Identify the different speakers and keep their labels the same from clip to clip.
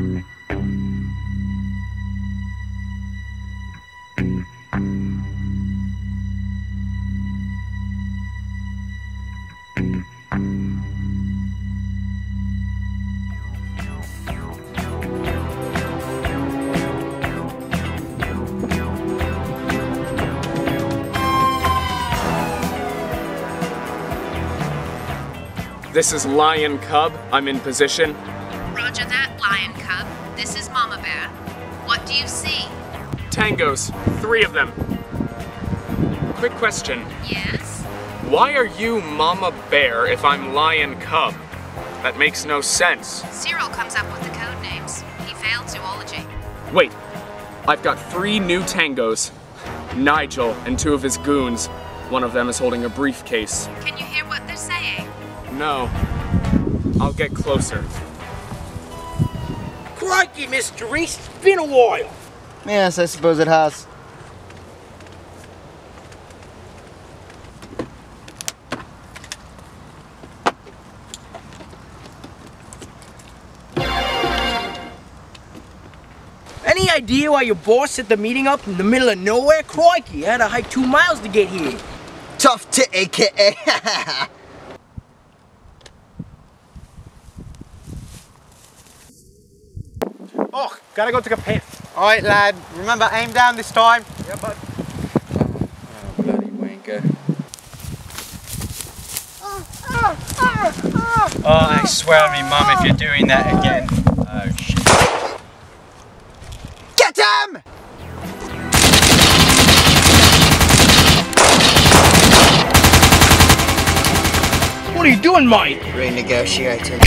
Speaker 1: This is Lion Cub. I'm in position.
Speaker 2: Roger that, Lion Cub. This is Mama Bear. What do you see?
Speaker 1: Tangos, three of them. Quick question.
Speaker 2: Yes?
Speaker 1: Why are you Mama Bear if I'm Lion Cub? That makes no sense.
Speaker 2: Cyril comes up with the code names. He failed zoology.
Speaker 1: Wait, I've got three new tangos. Nigel and two of his goons. One of them is holding a briefcase.
Speaker 2: Can you hear what they're saying?
Speaker 1: No. I'll get closer.
Speaker 3: Crikey, Mr. Reese, it's been a while.
Speaker 4: Yes, I suppose it has.
Speaker 3: Any idea why your boss set the meeting up in the middle of nowhere? Crikey, I had to hike two miles to get here.
Speaker 4: Tough to AKA.
Speaker 5: Oh, gotta go take a piss.
Speaker 6: Alright, lad. Remember, aim down this time.
Speaker 5: Yeah, bud.
Speaker 4: Oh, bloody wanker.
Speaker 6: Oh, I swear on me, Mum, if you're doing that again. Oh, shit.
Speaker 4: Get him!
Speaker 3: What are you doing, mate?
Speaker 4: Renegotiating.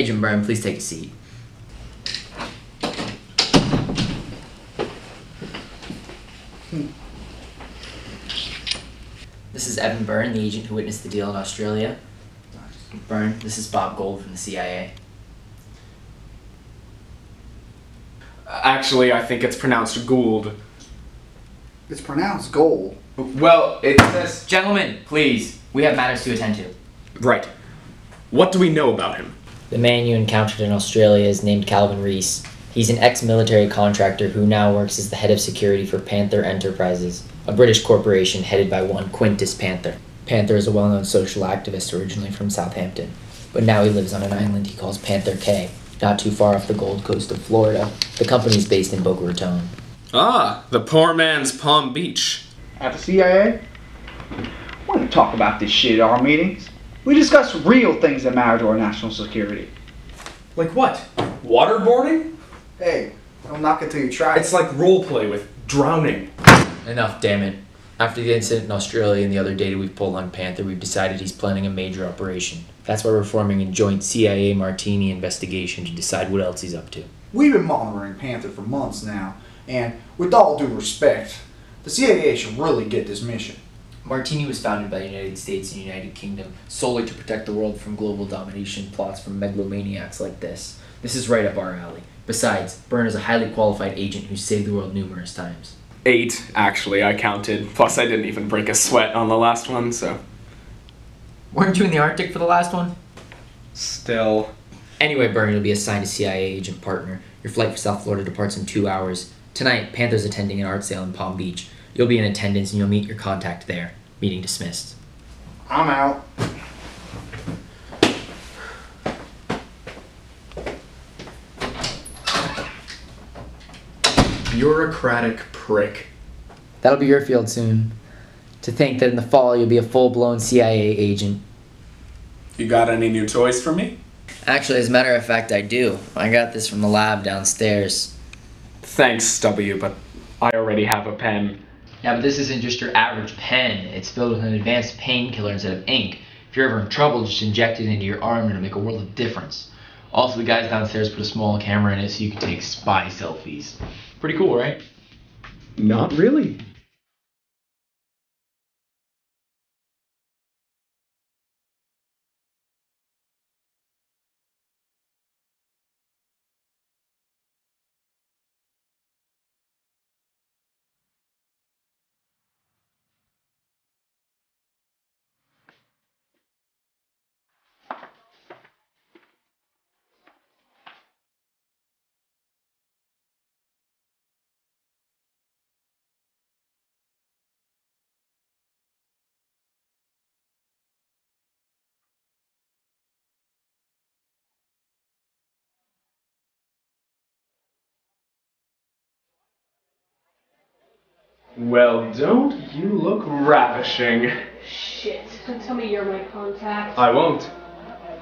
Speaker 7: Agent Byrne, please take a seat. Hmm. This is Evan Byrne, the agent who witnessed the deal in Australia. Byrne, this is Bob Gold from the CIA.
Speaker 1: Actually, I think it's pronounced Gould.
Speaker 8: It's pronounced gold.
Speaker 1: Well, it says.
Speaker 7: Gentlemen, please, we have matters to attend to.
Speaker 1: Right. What do we know about him?
Speaker 7: The man you encountered in Australia is named Calvin Reese. He's an ex military contractor who now works as the head of security for Panther Enterprises, a British corporation headed by one Quintus Panther. Panther is a well known social activist originally from Southampton, but now he lives on an island he calls Panther Cay, not too far off the Gold Coast of Florida. The company is based in Boca Raton.
Speaker 1: Ah, the poor man's Palm Beach.
Speaker 8: At the CIA? We don't talk about this shit at our meetings. We discuss real things that matter to our national security.
Speaker 1: Like what? Waterboarding?
Speaker 8: Hey, don't knock it till you try.
Speaker 1: It's like roleplay with drowning.
Speaker 7: Enough, damn it. After the incident in Australia and the other data we've pulled on Panther, we've decided he's planning a major operation. That's why we're forming a joint CIA Martini investigation to decide what else he's up to.
Speaker 8: We've been monitoring Panther for months now, and with all due respect, the CIA should really get this mission.
Speaker 7: Martini was founded by the United States and United Kingdom solely to protect the world from global domination plots from megalomaniacs like this. This is right up our alley. Besides, Byrne is a highly qualified agent who's saved the world numerous times.
Speaker 1: Eight, actually, I counted. Plus, I didn't even break a sweat on the last one, so.
Speaker 7: Weren't you in the Arctic for the last one?
Speaker 1: Still.
Speaker 7: Anyway, Byrne, you'll be assigned a CIA agent partner. Your flight for South Florida departs in two hours. Tonight, Panther's attending an art sale in Palm Beach. You'll be in attendance and you'll meet your contact there. Meeting dismissed.
Speaker 8: I'm out.
Speaker 1: Bureaucratic prick.
Speaker 7: That'll be your field soon. To think that in the fall you'll be a full blown CIA agent.
Speaker 1: You got any new toys for me?
Speaker 7: Actually, as a matter of fact, I do. I got this from the lab downstairs.
Speaker 1: Thanks, W, but I already have a pen.
Speaker 7: Yeah, but this isn't just your average pen. It's filled with an advanced painkiller instead of ink. If you're ever in trouble, just inject it into your arm and it'll make a world of difference. Also, the guys downstairs put a small camera in it so you can take spy selfies. Pretty cool, right?
Speaker 1: Not really. Well, don't you look ravishing.
Speaker 9: Shit. Don't tell me you're my contact.
Speaker 1: I won't.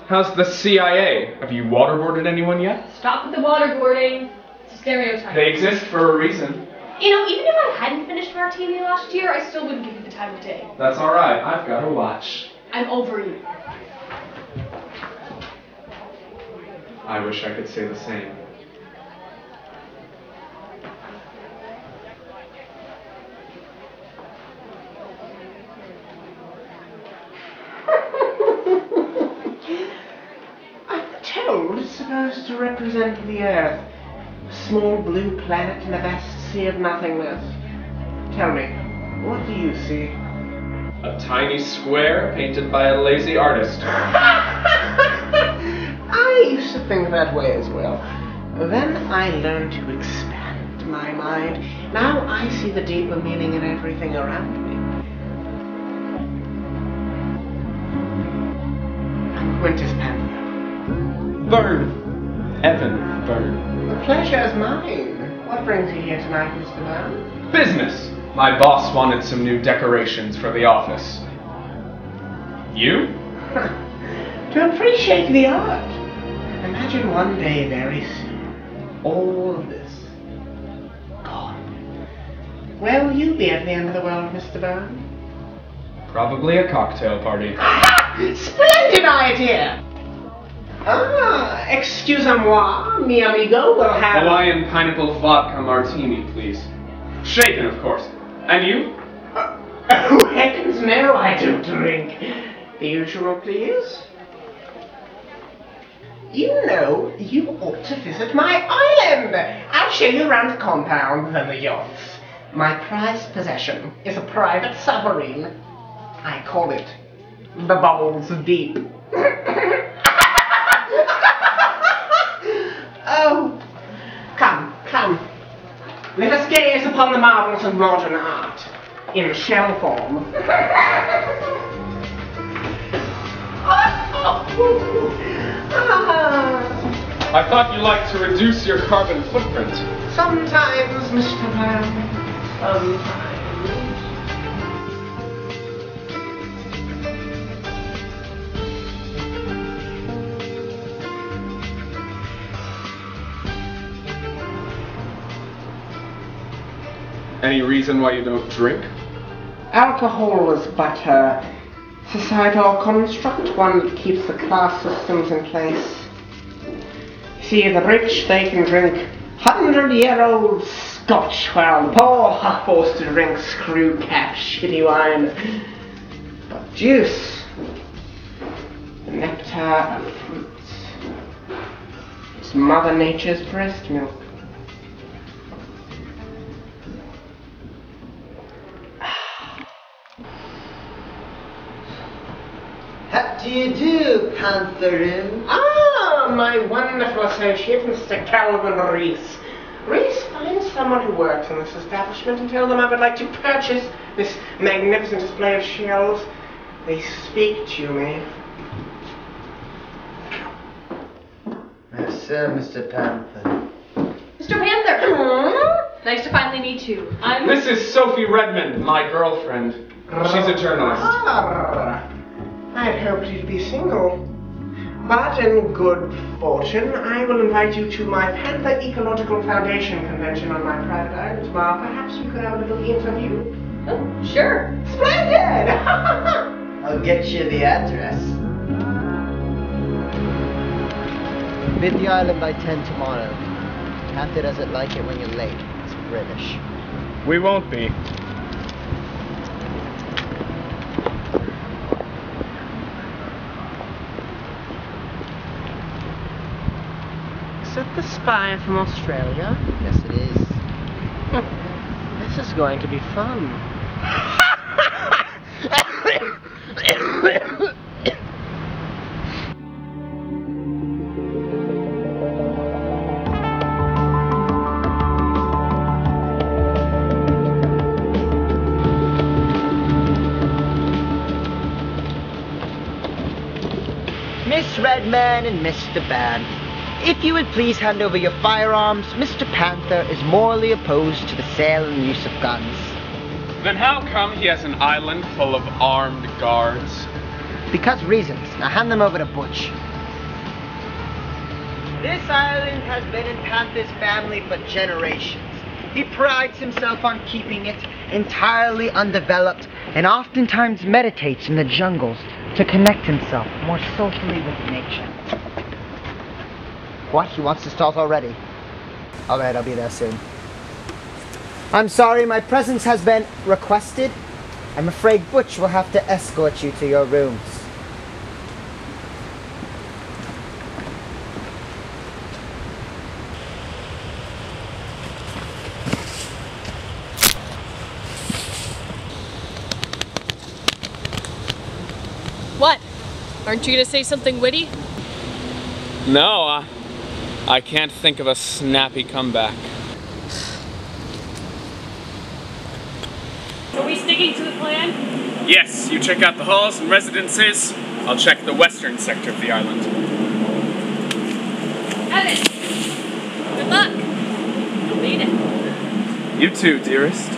Speaker 1: How's the CIA? Have you waterboarded anyone yet?
Speaker 9: Stop with the waterboarding. It's a stereotype.
Speaker 1: They exist for a reason.
Speaker 9: You know, even if I hadn't finished Martini last year, I still wouldn't give you the time of day.
Speaker 1: That's alright, I've got a watch.
Speaker 9: I'm over you.
Speaker 1: I wish I could say the same.
Speaker 10: I'm told it's supposed to represent the Earth. A small blue planet in a vast sea of nothingness. Tell me, what do you see?
Speaker 1: A tiny square painted by a lazy artist.
Speaker 10: I used to think that way as well. Then I learned to expand my mind. Now I see the deeper meaning in everything around me. I'm Quintus Panther.
Speaker 1: Byrne. Evan Byrne.
Speaker 10: The pleasure is mine. What brings you here tonight, Mr. Brown?
Speaker 1: Business. My boss wanted some new decorations for the office. You?
Speaker 10: to appreciate the art. Imagine one day very soon, all of this gone. Where will you be at the end of the world, Mr. Byrne?
Speaker 1: Probably a cocktail party.
Speaker 10: Splendid idea! Ah, excusez-moi, mi amigo will have...
Speaker 1: Hawaiian pineapple vodka martini, please. Shaken, of course. And you?
Speaker 10: Oh, heavens no, I don't drink. The usual, please. You know, you ought to visit my island. I'll show you around the compound and the yachts. My prized possession is a private submarine. I call it the Balls Deep. oh, come, come. Let us gaze upon the marvels of modern art in shell form.
Speaker 1: I thought you liked to reduce your carbon footprint.
Speaker 10: Sometimes, Mr. Brown. Sometimes.
Speaker 1: Any reason why you don't drink?
Speaker 10: Alcohol is but a societal construct, one that keeps the class systems in place. See, the rich, they can drink hundred-year-old scotch, while the poor are forced to drink screw-cap shitty wine. But juice, the nectar of fruits, it's Mother Nature's breast milk.
Speaker 4: Do you do, Pantherin?
Speaker 10: Ah, my wonderful associate, Mr. Calvin Reese. Reese, find someone who works in this establishment and tell them I would like to purchase this magnificent display of shells. They speak to me.
Speaker 4: Yes, sir, Mr. Panther.
Speaker 9: Mr. Panther! Nice to finally meet you. I'm.
Speaker 1: This is Sophie Redmond, my girlfriend. She's a journalist.
Speaker 10: Ah, I'd hoped you'd be single. But in good fortune, I will invite you to my Panther Ecological Foundation convention on my private island tomorrow. Perhaps we could have a little interview.
Speaker 9: Oh, sure.
Speaker 10: Splendid!
Speaker 4: I'll get you the address. Bid the island by 10 tomorrow. Panther doesn't like it when you're late. It's British.
Speaker 1: We won't be.
Speaker 10: Is it the spy from Australia?
Speaker 4: Yes, it is.
Speaker 10: This is going to be fun.
Speaker 4: Miss Redman and Mr. Band, if you would please hand over your firearms, Mr. Panther is morally opposed to the sale and use of guns.
Speaker 1: Then how come he has an island full of armed guards?
Speaker 4: Because reasons. Now hand them over to Butch. This island has been in Panther's family for generations. He prides himself on keeping it entirely undeveloped and oftentimes meditates in the jungles to connect himself more socially with nature. What? He wants to start already? Alright, I'll be there soon. I'm sorry, my presence has been requested. I'm afraid Butch will have to escort you to your rooms.
Speaker 11: What? Aren't you gonna say something witty?
Speaker 1: No, uh, I can't think of a snappy comeback.
Speaker 11: Are we sticking to the plan?
Speaker 1: Yes, you check out the halls and residences. I'll check the western sector of the island.
Speaker 11: Evan! Good luck! You'll need it.
Speaker 1: You too, dearest.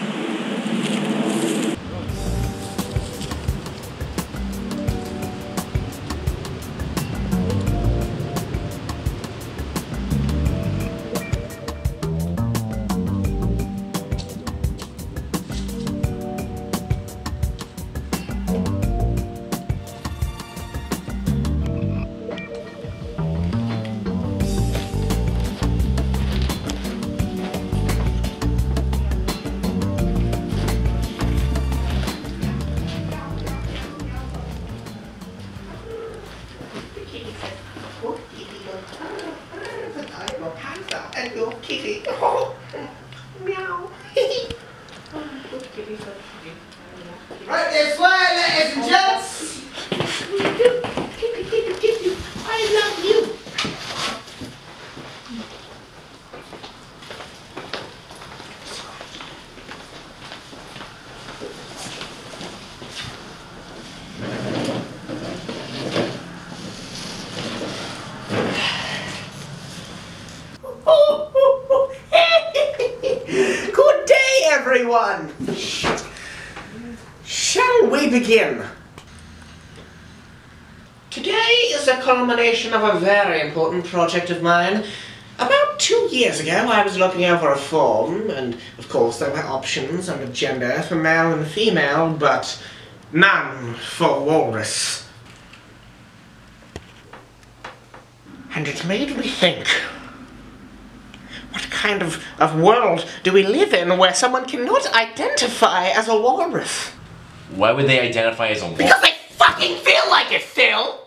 Speaker 10: Of a very important project of mine. About two years ago, I was looking over a form, and of course there were options under gender for male and female, but none for walrus. And it made me think. What kind of, of world do we live in where someone cannot identify as a walrus?
Speaker 12: Why would they identify as a walrus?
Speaker 10: Because they fucking feel like it, Phil!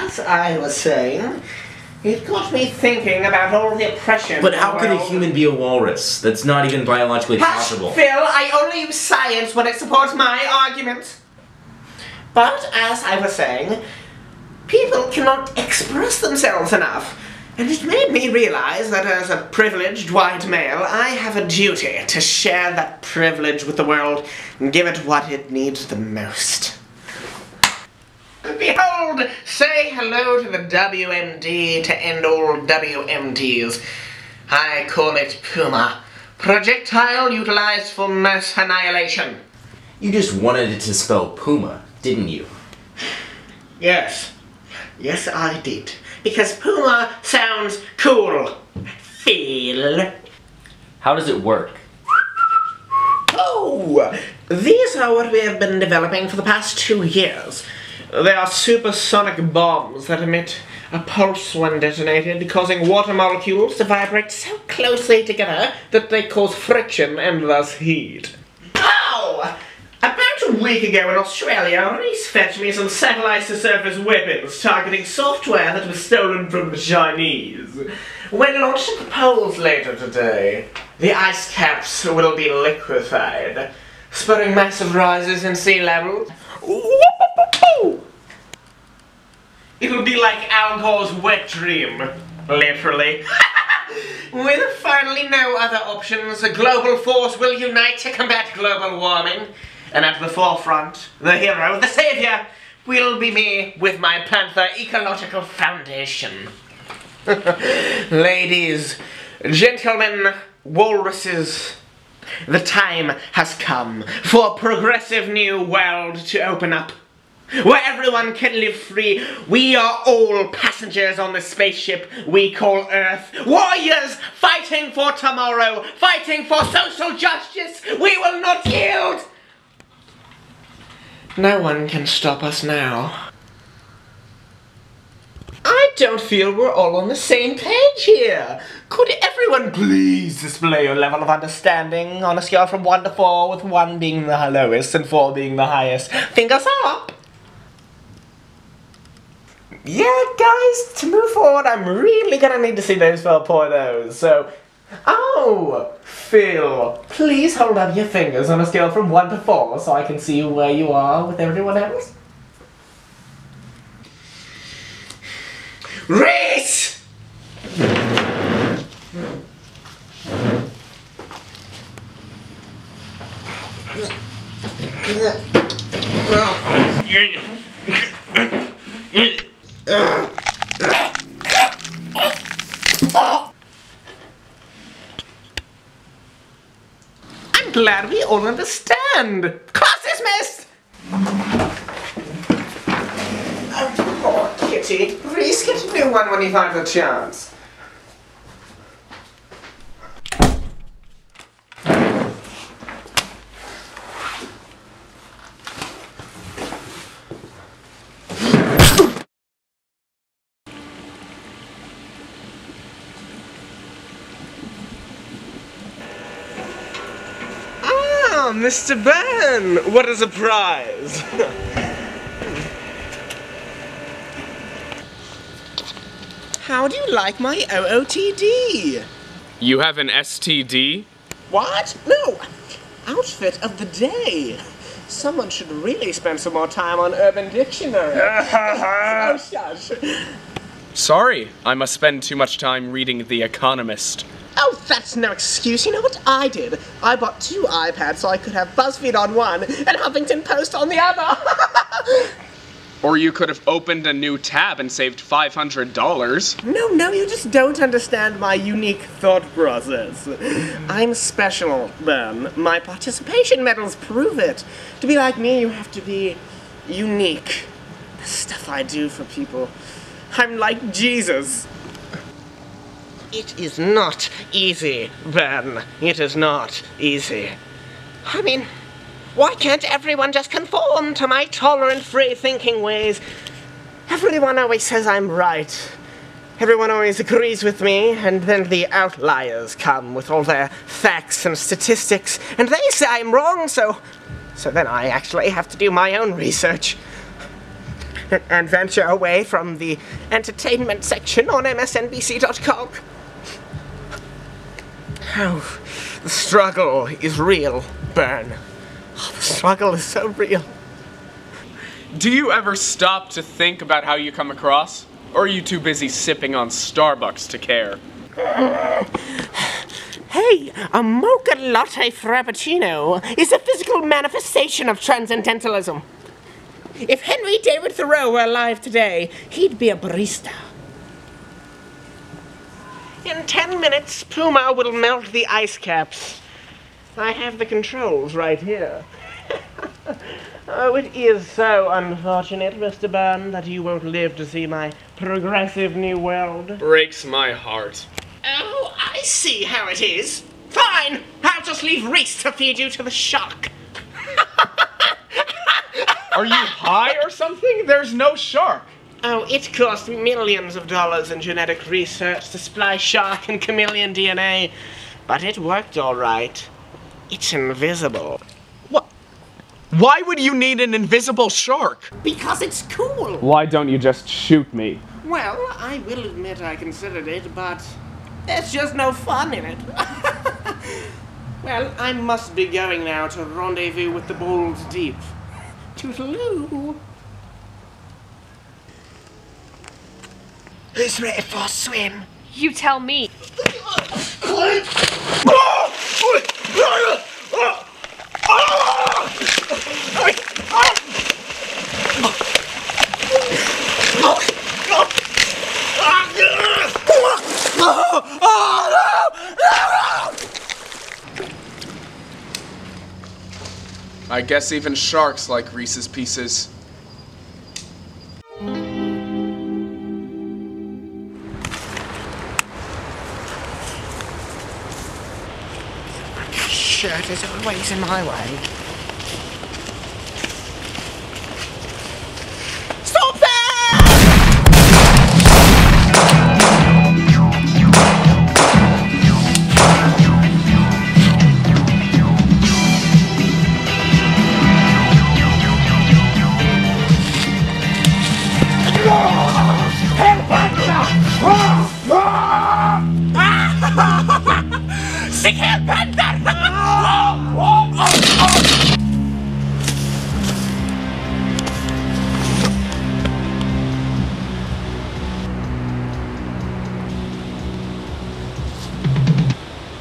Speaker 10: As I was saying, it got me thinking about all the oppression.
Speaker 12: But how could a human be a walrus? That's not even biologically
Speaker 10: Hush,
Speaker 12: possible.
Speaker 10: Phil, I only use science when it supports my argument. But as I was saying, people cannot express themselves enough. And it made me realize that as a privileged white male, I have a duty to share that privilege with the world and give it what it needs the most. Say hello to the WMD to end all WMDs. I call it Puma. Projectile utilized for mass annihilation.
Speaker 12: You just wanted it to spell Puma, didn't you?
Speaker 10: Yes. Yes, I did. Because Puma sounds cool. Phil.
Speaker 12: How does it work?
Speaker 10: Oh! These are what we have been developing for the past two years. They are supersonic bombs that emit a pulse when detonated, causing water molecules to vibrate so closely together that they cause friction and thus heat. Ow! About a week ago in Australia, Reese fetched me some satellite-to-surface weapons targeting software that was stolen from the Chinese. When launched at the poles later today, the ice caps will be liquefied, spurring massive rises in sea level. It'll be like Al Gore's wet dream, literally. With finally no other options, a global force will unite to combat global warming. And at the forefront, the hero, the savior, will be me with my Panther Ecological Foundation. Ladies, gentlemen, walruses, the time has come for a progressive new world to open up. Where everyone can live free. We are all passengers on the spaceship we call Earth. Warriors fighting for tomorrow, fighting for social justice. We will not yield. No one can stop us now. I don't feel we're all on the same page here. Could everyone please display your level of understanding on a scale from 1 to 4, with 1 being the lowest and 4 being the highest? Fingers up! Yeah, guys, to move forward, I'm really gonna need to see those 4.0s, so... Oh! Phil, please hold up your fingers on a scale from 1 to 4 so I can see where you are with everyone else. Reese! I'm glad we all understand. Class dismissed! Oh, poor kitty. Please get a new one when you find the chance. Ah, Mr. Ben! What a surprise! How do you like my OOTD?
Speaker 1: You have an STD?
Speaker 10: What? No! Outfit of the day! Someone should really spend some more time on Urban Dictionary. oh, shush.
Speaker 1: Sorry, I must spend too much time reading The Economist.
Speaker 10: Oh, that's no excuse. You know what I did? I bought two iPads so I could have BuzzFeed on one and Huffington Post on the other.
Speaker 1: Or you could have opened a new tab and saved $500.
Speaker 10: No, no, you just don't understand my unique thought process. I'm special, Ben. My participation medals prove it. To be like me, you have to be unique. The stuff I do for people. I'm like Jesus. It is not easy, Ben. It is not easy. I mean, why can't everyone just conform to my tolerant, free thinking ways? Everyone always says I'm right. Everyone always agrees with me, and then the outliers come with all their facts and statistics, and they say I'm wrong, so. So then I actually have to do my own research. And venture away from the entertainment section on MSNBC.com. Oh, the struggle is real, Byrne. Oh, the struggle is so real.
Speaker 1: Do you ever stop to think about how you come across? Or are you too busy sipping on Starbucks to care?
Speaker 10: Hey, a mocha latte frappuccino is a physical manifestation of transcendentalism. If Henry David Thoreau were alive today, he'd be a barista. In ten minutes, Puma will melt the ice caps. I have the controls right here. oh, it is so unfortunate, Mr. Byrne, that you won't live to see my progressive new world.
Speaker 1: Breaks my heart.
Speaker 10: Oh, I see how it is. Fine, I'll just leave Reese to feed you to the shark.
Speaker 1: Are you high or something? There's no shark.
Speaker 10: Oh, it cost millions of dollars in genetic research to splice shark and chameleon DNA, but it worked all right. It's invisible. What?
Speaker 1: Why would you need an invisible shark?
Speaker 10: Because it's cool.
Speaker 1: Why don't you just shoot me?
Speaker 10: Well, I will admit I considered it, but there's just no fun in it. well, I must be going now to rendezvous with the Bulls Deep. Toodaloo. Who's ready for a swim?
Speaker 11: You tell me.
Speaker 1: I guess even sharks like Reese's Pieces.
Speaker 10: Shirt is always in my way.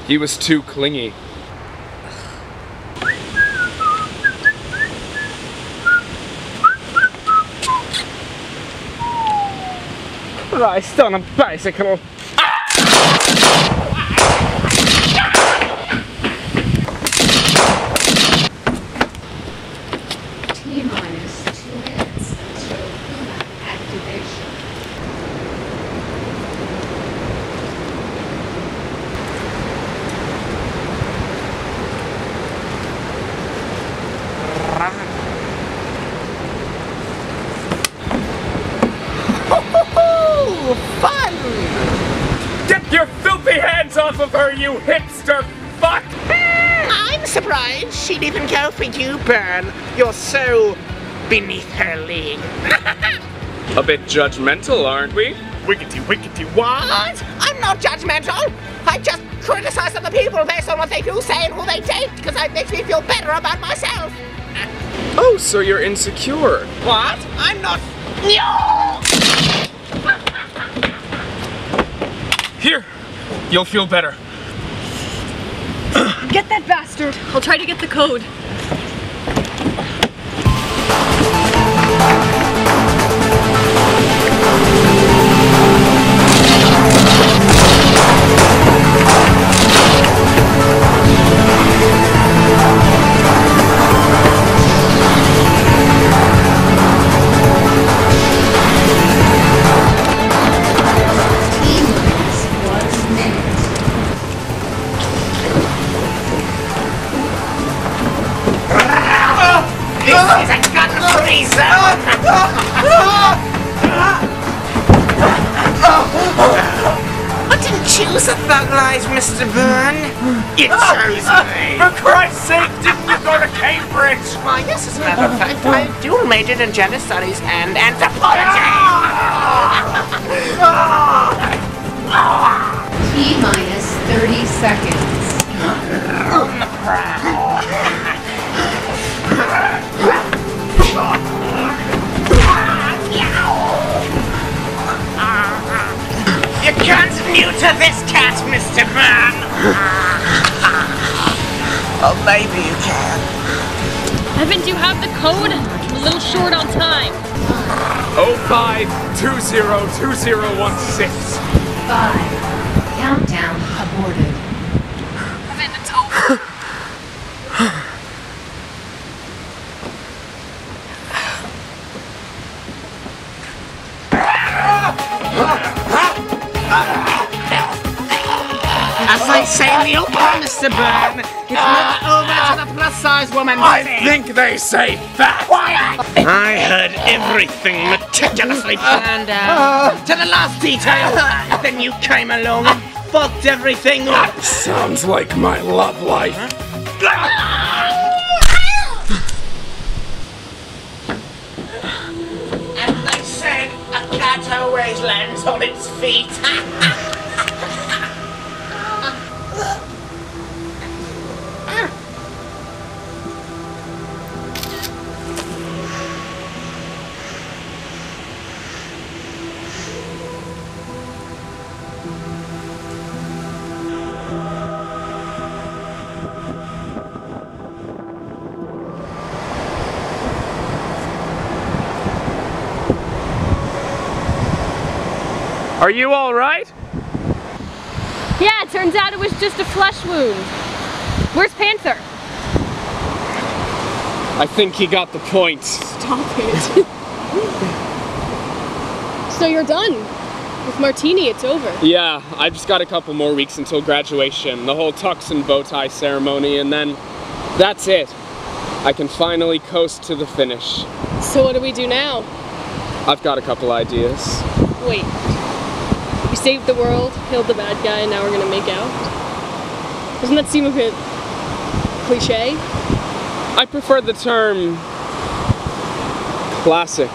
Speaker 1: He was too clingy.
Speaker 10: Christ on a bicycle. For you, Byrne. You're so beneath her league.
Speaker 1: A bit judgmental, aren't we?
Speaker 10: Wickety, wickety, what? I'm not judgmental. I just criticize other people based on what they do, say, and who they date, because it makes me feel better about myself.
Speaker 1: Oh, so you're insecure.
Speaker 10: What? I'm not. No!
Speaker 1: Here, you'll feel better.
Speaker 11: Get that bastard. I'll try to get the code.
Speaker 10: Majored in gender studies and anthropology.
Speaker 1: 05202016.
Speaker 13: Five. Countdown aborted.
Speaker 11: Evan, it's over.
Speaker 10: As I say in the opera, Mr. Byrne, it's not over to the plus-size woman.
Speaker 5: I think they say fat.
Speaker 10: I heard everything meticulously planned out uh, ah, to the last detail. then you came along and fucked everything up.
Speaker 1: Sounds like my love life.
Speaker 10: And they said a cat always lands on its feet.
Speaker 1: Are you alright?
Speaker 11: Yeah, it turns out it was just a flesh wound. Where's Panther?
Speaker 1: I think he got the point.
Speaker 11: Stop it. so you're done. With Martini, it's over.
Speaker 1: Yeah, I've just got a couple more weeks until graduation, the whole tux and bow tie ceremony, and then that's it. I can finally coast to the finish.
Speaker 11: So what do we do now?
Speaker 1: I've got a couple ideas.
Speaker 11: Wait. Saved the world, killed the bad guy, and now we're gonna make out? Doesn't that seem a bit cliche?
Speaker 1: I prefer the term classic.